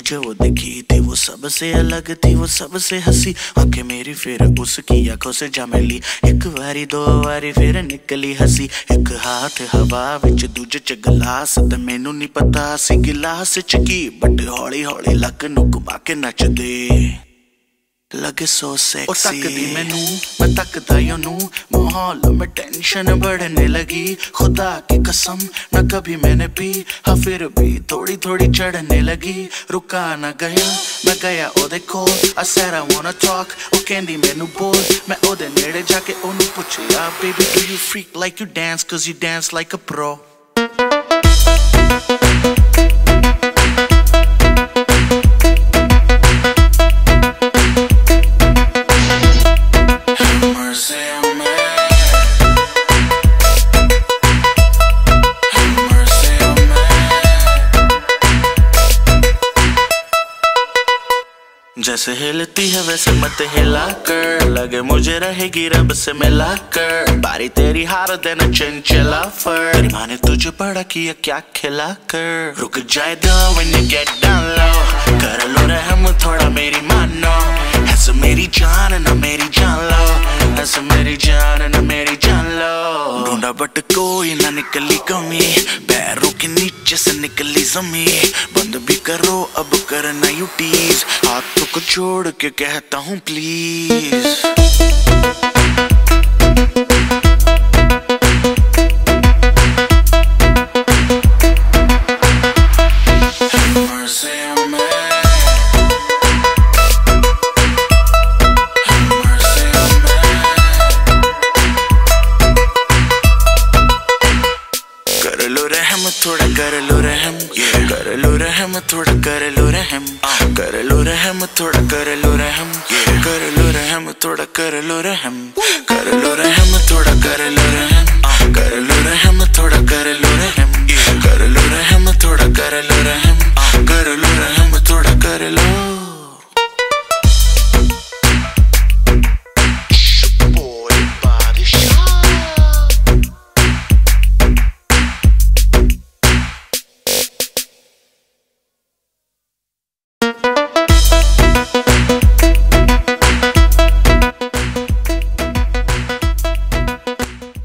जो वो दिखी थी वो सबसे अलग थी वो सबसे हंसी आंखें मेरी फिर उसकी आंखों से जा मिली एक बारी दो बारी फिर निकली हंसी एक हाथ हवा ਵਿੱਚ ਦੂਜੇ ਚ ਗਲਾਸ ਤੇ ਮੈਨੂੰ ਨਹੀਂ ਪਤਾ ਸੀ ਗਿਲਾਸ ਚ ਕੀ ਬਟ ਹੌਲੀ ਹੌਲੀ ਲੱਕ ਨੂੰ ਘੁਮਾ ਕੇ ਨੱਚਦੇ ਲੱਗੇ ਸੋ ਸੈਕਸੀ ਉਹ ਤੱਕਦੀ ਮੈਨੂੰ, ਮੈਂ ਤੱਕਦਾ ਉਹਨੂੰ। ਮਾਹੌਲ ਮੈਂ ਟੈਨਸ਼ਨ ਬੜਨੇ ਲਗੀ। ਖੁਦਾ ਕੀ ਕਸਮ, ਨਾ ਕਭੀ ਮੈਨੇ ਪੀ ਹਾਂ ਵੀ ਥੋੜੀ ਥੋੜੀ ਚੜਨੇ ਲਗੀ। ਰੁਕਾ ਨਾ ਗਿਆ ਮੈਂ ਗਿਆ ਉਹਦੇ ਕੋਲ। I said, I wanna talk. ਉਹ ਕਹਿੰਦੀ, ਮੈਨੂੰ ਬੋਲ। ਮੈਂ ਉਹਦੇ ਨੇੜੇ ਜਾ ਕੇ ਉਹਨੂੰ ਪੁੱਛਿਆ, baby, do you freak like you dance? Cause you dance like a pro. जैसे हिलती है वैसे मत हिला कर। लगे मुझे रहेगी रब से मिला कर। बारी तेरी हार देना चंचला फर। माने तुझे पड़ा किया क्या खिला कर। रुक जाए दो when you get down low कर लो रहम, थोड़ा मेरी ना निकली कमी। पैरों के नीचे से निकली जमी। बंद भी करो, अब करना यू टीज हाथों को छोड़ के कहता हूँ प्लीज़ रहम थोड़ा कर लो रहम कर लो रहम थोड़ा कर लो रहम कर लो रहम थोड़ा कर लो रहम कर लो रहम थोड़ा कर लो रहम कर लो रहम थोड़ा कर लो रहम कर लो